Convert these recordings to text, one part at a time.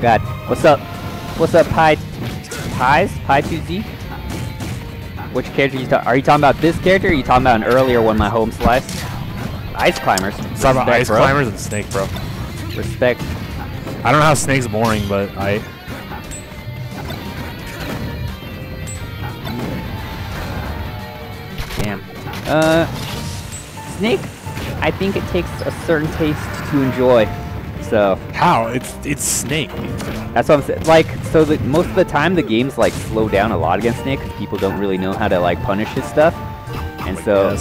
God. What's up? What's up, Pi? Pies? Pi 2Z? Which character you ta- are you talking about? This character? Or are you talking about an earlier one, my home slice? Ice climbers. It's about Respect, ice bro. climbers and snake, bro. Respect. I don't know how snake's boring, but I. Damn. Uh, Snake. I think it takes a certain taste to enjoy. So How? It's it's snake. that's what I'm saying. Like, so the, most of the time the games like slow down a lot against Snake because people don't really know how to like punish his stuff. And so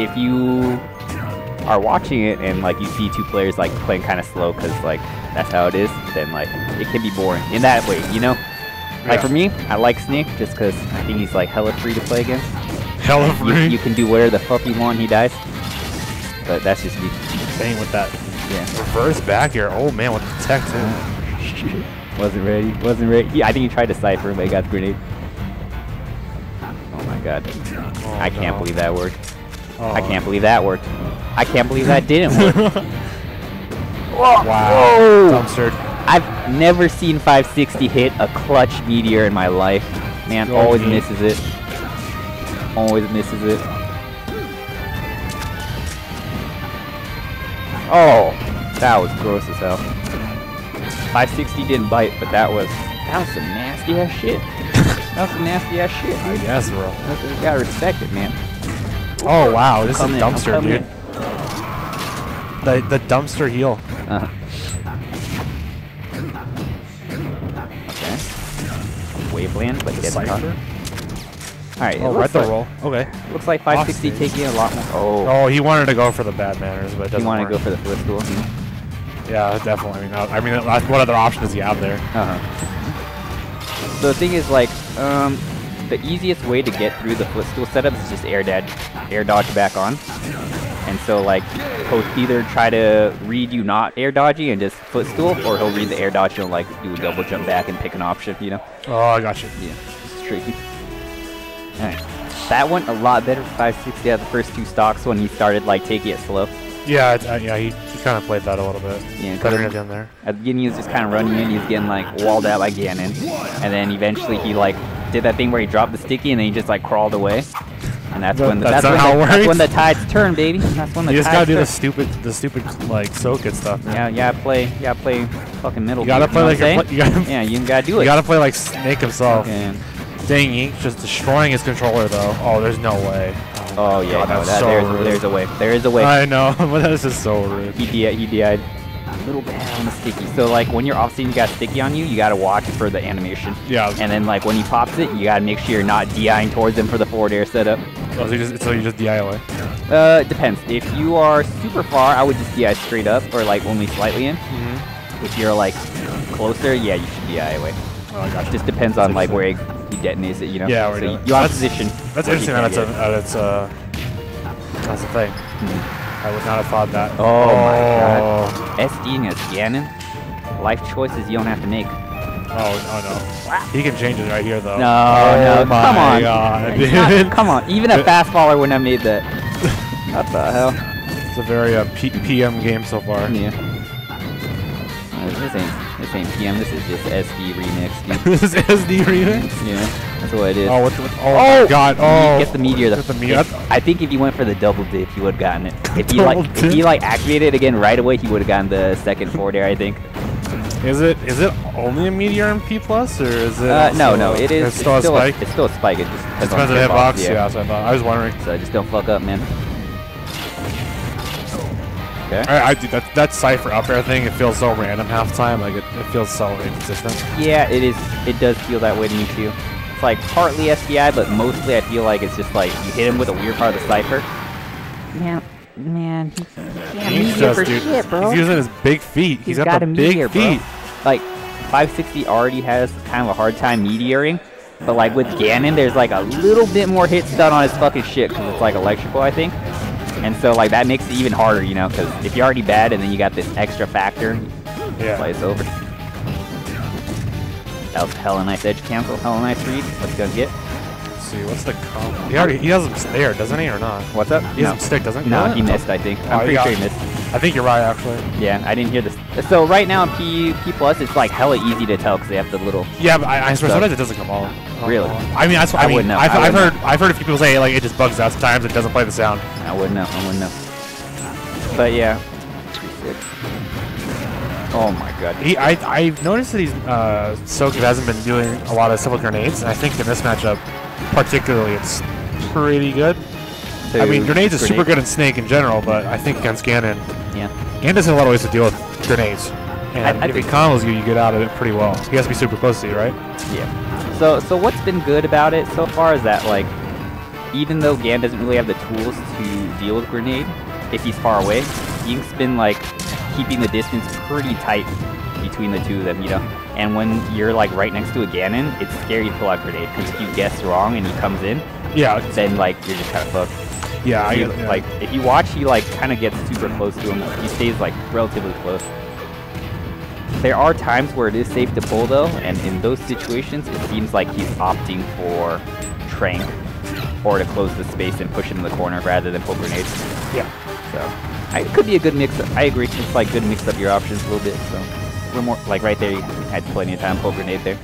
if you are watching it and like you see two players like playing kind of slow because like that's how it is, then like it can be boring in that way, you know. Like Yeah. for me, I like Snake just because I think he's like hella free to play against. Hella free. you can do whatever the fuck you want, he dies. But that's just me. Dang with that Yeah. reverse back here. Oh man, with the tech too. Wasn't ready. Wasn't ready. Yeah, I think he tried to Cypher, him, but he got the grenade. Oh my god. Oh, I can't no. believe that worked. Oh. I can't believe that worked. I can't believe that didn't work. Wow. Whoa. Dumpster. I've never seen 560 hit a clutch meteor in my life. Man, always misses it. Always misses it. Oh, that was gross as hell. 560 didn't bite, but that was that was some nasty ass shit. that was some nasty ass shit, I guess, bro. You gotta respect it, man. Oh wow, this is in, I'm dumpster, coming dude. The the dumpster heel. Uh -huh. Okay. Waveland, but gets caught. Cypher. Alright, it Oh, looks read the like, roll. Okay. looks like 560 Offstage. taking a lot more. Oh, Oh, he wanted to go for the bad manners, but it you doesn't want to work. go for the footstool? Yeah, definitely. I mean, uh, I mean, uh, what other option does he have there? Uh-huh. So the thing is, like, um, the easiest way to get through the footstool setup is just air dodge, air dodge back on. And so, like, he'll either try to read you not air dodgy and just footstool, or he'll read the air dodge and, like, do a double jump back and pick an option, you know? Oh, I got you. Yeah, it's tricky. Alright. That went a lot better for 560 out of the first two stocks when he started, like, taking it slow. Yeah, uh, yeah, he, he kind of played that a little bit. Yeah, better than there. At the beginning, he was just kind of running in. He was getting like walled out by Ganon, and then eventually he like did that thing where he dropped the sticky and then he just like crawled away. And that's That- when the, that's that's, when how the, that's when the tides turn, baby. That's when the You just gotta do turn. the stupid, the stupid like SoakIt stuff. Man. Yeah, yeah, play, yeah, play fucking middle. You gotta dude, play know like what I'm you're saying? pla- you gotta, Yeah, you gotta do it. you gotta play like Snake himself. Okay. Dang, Yink's just destroying his controller though. Oh, there's no way. Oh yeah, God, no, that's that, so there's, rude. there's a way. There is a way. I know, but that is just so rude. he di he died a little bad on the sticky. So like when you're off scene, you got sticky on you. You gotta watch for the animation. Yeah. And then like when he pops it, you gotta make sure you're not DIing towards him for the forward air setup. Oh, so you just, so you just DI away. Uh, it depends. If you are super far, I would just DI straight up or like only slightly in. Mm-hmm. If you're like closer, yeah, you should DI away. Oh. Just depends That's on like where he, detonates it, you know. Yeah, so where you, he- you That's- position. That's interesting. That it's a, get it. that it's uh, that's the thing. Mhm. I would not have thought that. Oh my Oh. god. SDing as Ganon. Life choices you don't have to make. Oh, oh no. He can change it right here though. No, oh no, my come on. God, not- come on, even a fast faller wouldn't have made that. What the hell? It's a very uh, P- PM game so far. Yeah. This ain't this ain't PM. This is just SD remix, this is SD remix. Yeah, that's what it is. Oh, what the, oh, Oh! my God! Oh, Get the meteor. The, Get the meteor. if- I think if you went for the double dip, he would have gotten it. If he Double like, dip? if he like activated it again right away, he would have gotten the second forward air. I think. Is it is it only a meteor in P plus or is it? Uh, no, also- no, it is. It's still a spike. it's still a spike. It just It depends, depends on the the hitbox. Yeah. Yeah, so I thought. I was wondering. So just don't fuck up, man. Okay. I, I do that that Cypher up air thing. It feels so random half time. Like it, it feels so inconsistent. Yeah, it is. It does feel that way to me too. It's like partly SDI, but mostly I feel like it's just like you hit him with a weird part of the Cypher. Man, man, he can't He's just for dude. shit, bro. He's using his big feet. He's got, got the a big meteor, bro. feet. Like 560 already has kind of a hard time meteoring, but like with Ganon, there's like a little bit more hits done on his fucking shit because it's like electrical, I think. And so like that makes it even harder, you know, because if you're already bad and then you got this extra factor, Yeah. play it's over. That was hella nice edge cancel, hella nice read. Let's go get. Let's see. What's the combo? He already he has him there, doesn't he, or not? What's up? He has no, him stick, doesn't he? no, he missed. I think. Oh, I'm he pretty sure he missed. I think you're right, actually. Yeah, I didn't hear this. So right now in P P plus, it's like hella easy to tell because they have the little. Yeah, but I, I swear So- sometimes it doesn't come on. Really? I mean, that's what I I, mean. wouldn't know. I've, I I've wouldn't heard I've heard a few people say like it just bugs out sometimes. It doesn't play the sound. I wouldn't know. I wouldn't know. But yeah. Oh my god. He, I, I've noticed that he's uh, SoakIt hasn't been doing a lot of simple grenades, and I think in this matchup, particularly, it's pretty good. I mean, grenades is super good in Snake in general, but I think against Ganon, Yeah. Ganon doesn't have a lot of ways to deal with grenades. And I- I if he combos you, you get out of it pretty well. He has to be super close to you, right? Yeah. So so what's been good about it so far is that like even though Gan doesn't really have the tools to deal with grenade, if he's far away, Yink's been like keeping the distance pretty tight between the two of them, you know. And when you're like right next to a Ganon, it's scary to pull out grenade because if you guess wrong and he comes in, Yeah, then like you're just kind of fucked. Yeah. He- get, yeah. Like if you watch, he like kind of gets super close to him. He stays like relatively close. There are times where it is safe to pull though, and in those situations, it seems like he's opting for trank or to close the space and push him in the corner rather than pull grenades. yeah. So I, it could be a good mix. I agree. It's like good mix up your options a little bit. So we're more like right there. You had plenty of time to pull grenade there.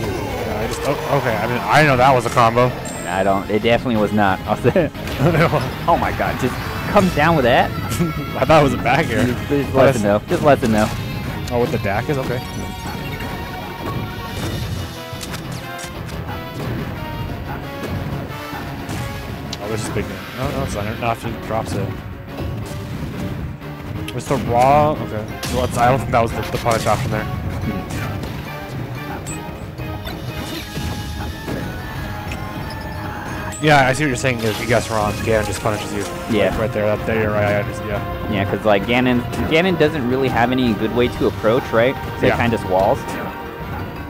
yeah I just, oh, okay, I mean, I know that was a combo. I don't. It definitely was not. Oh my god! Just comes down with that. I thought it was a back air. Just, just let us know. Just let us know. Oh, what the DAC is? Okay. Oh, this is big. man. No, no, it's not. Not if he drops it. Was the raw? Okay. Well, I don't think that was the, the punish option there. Yeah, I see what you're saying. If you guess wrong, Ganon just punishes you. Yeah. Like, right there. That, there, you're right. I just, yeah. Yeah, because like Ganon, Ganon doesn't really have any good way to approach, right? They're Yeah. kind of just walls.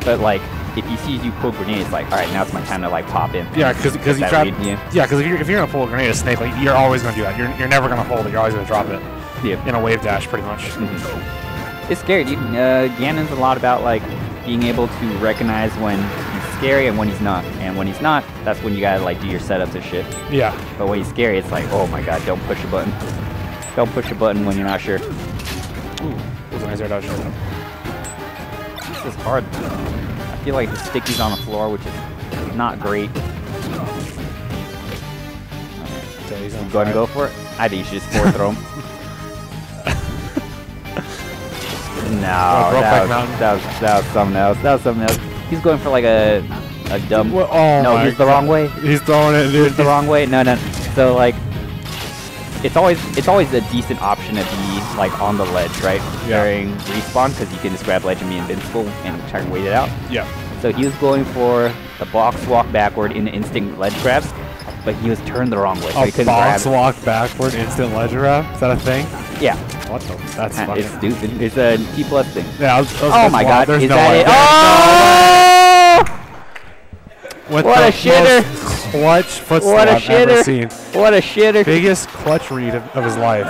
But like, if he sees you pull grenades, it's like, all right, now it's my time to like pop in. Yeah, because because you grab yeah. because if you're if you're gonna pull a grenade a snake like you're always gonna do that. You're you're never gonna hold it. You're always gonna drop it Yeah. in a wave dash, pretty much. Mhm. It's scary, dude. Uh, Ganon's a lot about like being able to recognize when scary and when he's not. And when he's not, that's when you gotta like do your setups and shit. Yeah. But when he's scary, it's like, oh my god, don't push a button. Don't push a button when you're not sure. Ooh, was a nice air dodge. This is hard. I feel like the sticky's on the floor, which is not great. Okay, he's Go ahead and go for it. I think you should just forward throw him. no, that was, that was that was something else. That was something else. He's going for like a a dumb. Oh no, he's the wrong way. He's throwing it, dude. He's the wrong way. No, no. So like, it's always it's always a decent option to be like on the ledge, right? Yeah. During respawn, because you can just grab ledge and be invincible and try and wait it out. Yeah. So he was going for the box walk backward in instant ledge grabs, but he was turned the wrong way. So A box walk backward, instant ledge grab. Is that a thing? Yeah, What the? That's uh, fucking. it's stupid. It's a P plus thing. yeah. I was, I was Oh my god, There's is no that way. it? Oh! With what a shitter. Clutch foot What a shitter. seen. What a shitter! Biggest clutch read of, of his life.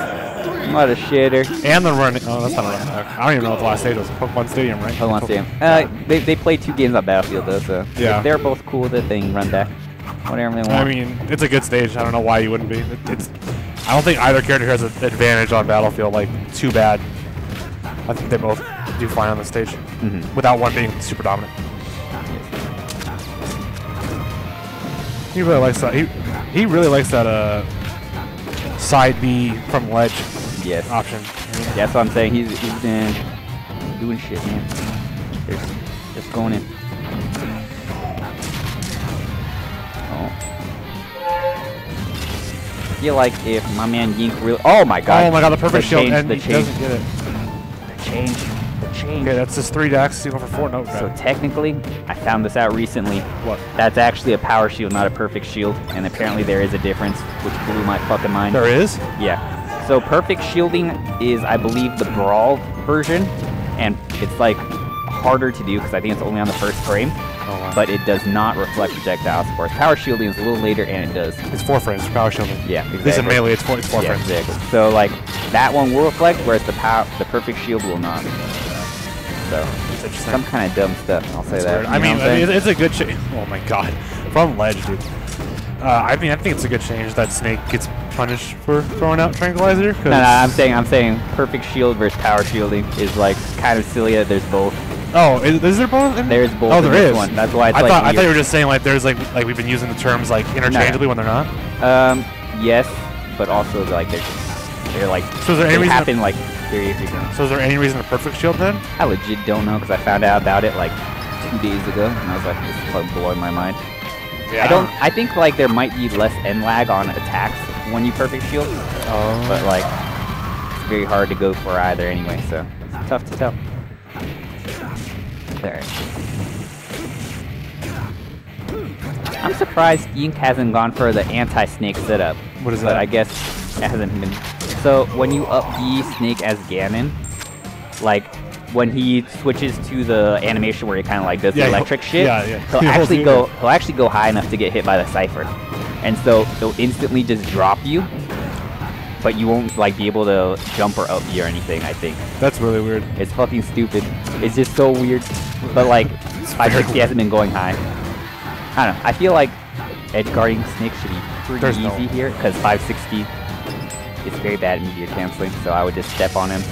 What a shitter! And the running. Oh, that's not a run. I don't even know what the last stage was. Pokemon Stadium, right? Hold on, Sam. Uh, they they play two games on Battlefield though, so Yeah. if they're both cool with it. They can run back, whatever they want. I mean, it's a good stage. I don't know why you wouldn't be. It, it's. I don't think either character has an advantage on Battlefield. Like too bad. I think they both do fine on the stage, Mhm. without one being super dominant. He really likes that. He he really likes that uh side B from ledge yes. option. Yeah, that's what I'm saying. He's he's been doing shit, man. There's just going in. Feel like if my man Yink really. Oh my god. Oh my god, the perfect shield, change, and the he change, doesn't get it. the change, the change. Okay, that's just three decks. You go for four. No, So technically, I found this out recently. What? That's actually a power shield, not a perfect shield, and apparently there is a difference, which blew my fucking mind. There is. Yeah. So perfect shielding is, I believe, the brawl version, and it's like harder to do because I think it's only on the first frame, Oh wow. but it does not reflect projectiles. Whereas power shielding is a little later, and it does. it's four frames for power shielding. Yeah, exactly. This is melee. It's four. It's four Yeah, frames. exactly. So like that one will reflect, whereas the power, the perfect shield will not. So some kind of dumb stuff. I'll say That's that. I mean, I'm mean, it's a good change. Oh my god, from ledge, dude. Uh, I mean, I think it's a good change that Snake gets punished for throwing out Tranquilizer. No, no, I'm saying, I'm saying, perfect shield versus power shielding is like kind of silly that there's both. Oh, is, is there both? In there's both. Oh, there is. One. That's why I like thought I thought you were just saying like there's like like we've been using the terms like interchangeably no. when they're not. Um, yes, but also like they're just they're like so is there any reason happen like very frequently. So is there any reason to perfect shield then? I legit don't know because I found out about it like two days ago, and I was like, this is blowing my mind. Yeah. I don't. I think like there might be less end lag on attacks when you perfect shield. Oh. But like, it's very hard to go for either anyway, so it's tough to tell. There. I'm surprised Yink hasn't gone for the anti-snake setup. What is but that? I guess it hasn't been. So when you up B snake as Ganon, like when he switches to the animation where he kind of like does yeah, the electric shit, yeah, yeah. he'll actually go he'll actually go high enough to get hit by the Cypher, and so he'll instantly just drop you, but you won't like be able to jump or up B or anything. I think that's really weird. It's fucking stupid. It's just so weird. But like 560 hasn't been going high. I don't know. I feel like edge guarding snake should be pretty There's easy no. here because 560 is very bad at meteor canceling. So I would just step on him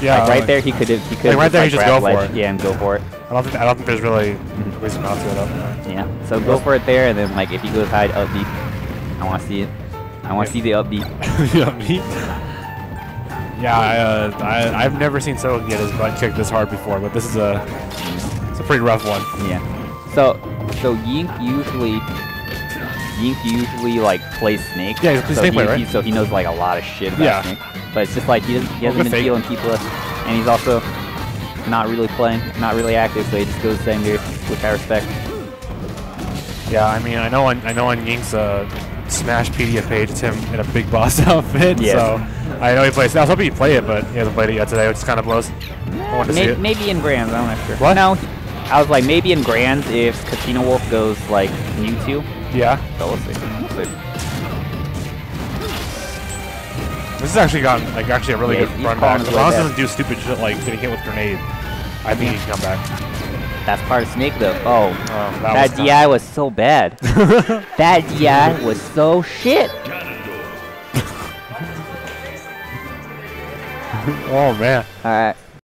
yeah, like right there, he could have. He could. Like right there, like, he just go for it. Yeah, and go for it. I don't think. I don't think there's really a reason not to it up. Yeah. So go for it there, and then like if he goes high up I want to see it. I want to see the up B. The up B. Yeah, I, uh, I I've never seen someone get his butt kicked this hard before, but this is a it's a pretty rough one. Yeah. So so Yink usually Yink usually like plays Snake. Yeah, he's so Snake he, player, right? He, so he knows like a lot of shit about yeah. Snake. But it's just like he, doesn't, he hasn't been feeling people, and he's also not really playing, not really active, so he just goes secondary, which I respect. Yeah, I mean, I know on I know on Yink's uh, Smashpedia page, it's him in a big boss outfit. Yes. So I know he plays. I was hoping he'd play it, but he hasn't played it yet today, which kind of blows. I want to see it. Maybe in Grands, I'm not sure. What? No, I was like maybe in Grands if Casino Wolf goes like Mewtwo. Yeah. So we'll see. We'll see. This has actually gotten like actually a really yeah, good run back. As long as doesn't do stupid shit like getting hit with grenade, I think he can come back. That's part of Snake though. Oh, oh that, that was DI was so bad. that DI was so shit. oh man. All right.